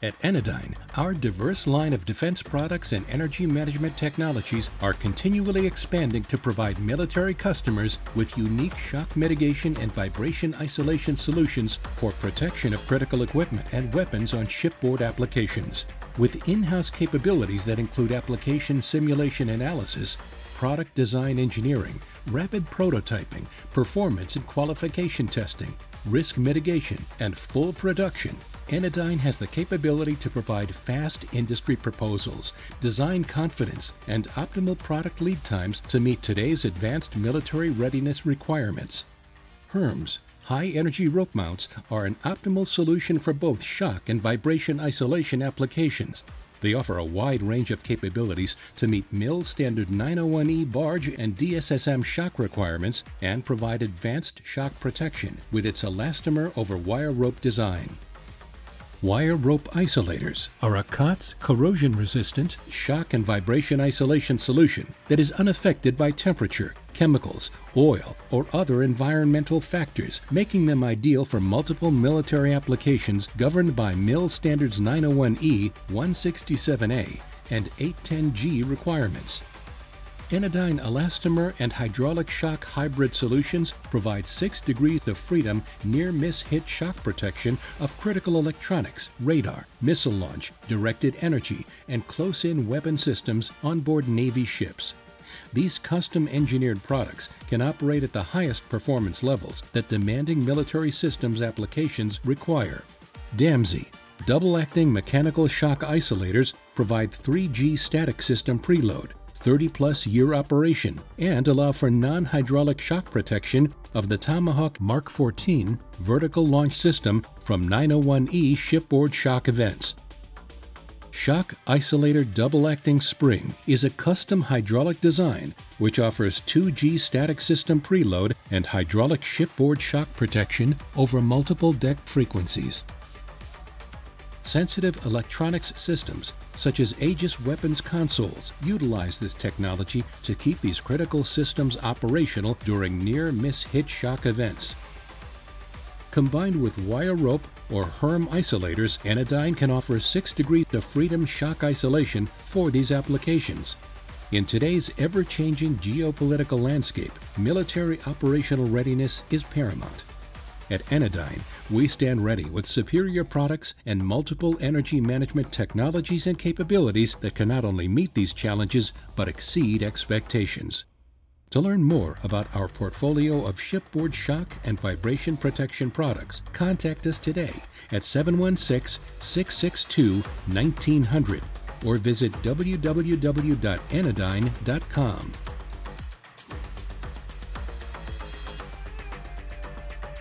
At Enidine, our diverse line of defense products and energy management technologies are continually expanding to provide military customers with unique shock mitigation and vibration isolation solutions for protection of critical equipment and weapons on shipboard applications. With in-house capabilities that include application simulation analysis, product design engineering, rapid prototyping, performance and qualification testing, risk mitigation, and full production, Enidine has the capability to provide fast industry proposals, design confidence, and optimal product lead times to meet today's advanced military readiness requirements. HERMS, high energy rope mounts, are an optimal solution for both shock and vibration isolation applications. They offer a wide range of capabilities to meet MIL Standard 901E barge and DSSM shock requirements and provide advanced shock protection with its elastomer over wire rope design. Wire rope isolators are a COTS corrosion resistant shock and vibration isolation solution that is unaffected by temperature, chemicals, oil, or other environmental factors, making them ideal for multiple military applications governed by MIL Standards 901E, 167A, and 810G requirements. Enidine elastomer and hydraulic shock hybrid solutions provide 6 degrees of freedom near-miss hit shock protection of critical electronics, radar, missile launch, directed energy, and close-in weapon systems on board Navy ships. These custom engineered products can operate at the highest performance levels that demanding military systems applications require. DAMSI, double-acting mechanical shock isolators provide 3G static system preload, 30 plus year operation and allow for non hydraulic shock protection of the Tomahawk Mark 14 vertical launch system from 901E shipboard shock events. Shock Isolator Double Acting Spring is a custom hydraulic design which offers 2G static system preload and hydraulic shipboard shock protection over multiple deck frequencies. Sensitive electronics systems such as Aegis weapons consoles, utilize this technology to keep these critical systems operational during near-miss hit shock events. Combined with wire rope or HERM isolators, Enidine can offer 6 degrees of freedom shock isolation for these applications. In today's ever-changing geopolitical landscape, military operational readiness is paramount. At Enidine, we stand ready with superior products and multiple energy management technologies and capabilities that can not only meet these challenges but exceed expectations. To learn more about our portfolio of shipboard shock and vibration protection products, contact us today at 716 662 1900 or visit www.enidine.com.